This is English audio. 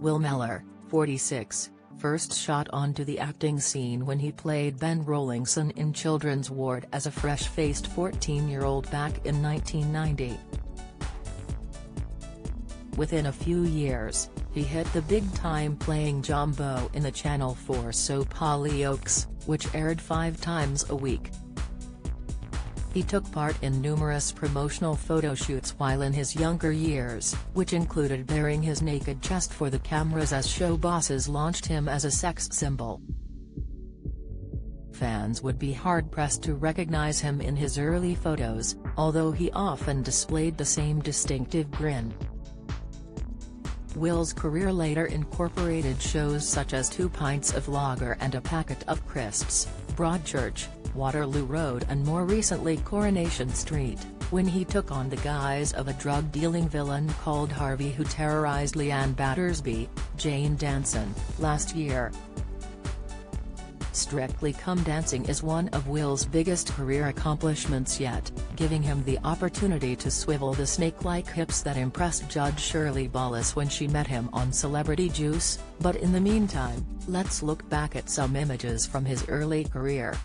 Will Mellor, 46, first shot onto the acting scene when he played Ben Rollingson in Children's Ward as a fresh-faced 14-year-old back in 1990. Within a few years, he hit the big time playing Jambo in the Channel 4 soap Hollyoaks, which aired five times a week. He took part in numerous promotional photo shoots while in his younger years, which included baring his naked chest for the cameras as show bosses launched him as a sex symbol. Fans would be hard-pressed to recognize him in his early photos, although he often displayed the same distinctive grin. Will's career later incorporated shows such as Two Pints of Lager and a Packet of Crisps, Broadchurch, Waterloo Road and more recently Coronation Street, when he took on the guise of a drug-dealing villain called Harvey who terrorized Leanne Battersby, Jane Danson, last year. Strictly Come Dancing is one of Will's biggest career accomplishments yet, giving him the opportunity to swivel the snake-like hips that impressed Judge Shirley Ballas when she met him on Celebrity Juice, but in the meantime, let's look back at some images from his early career.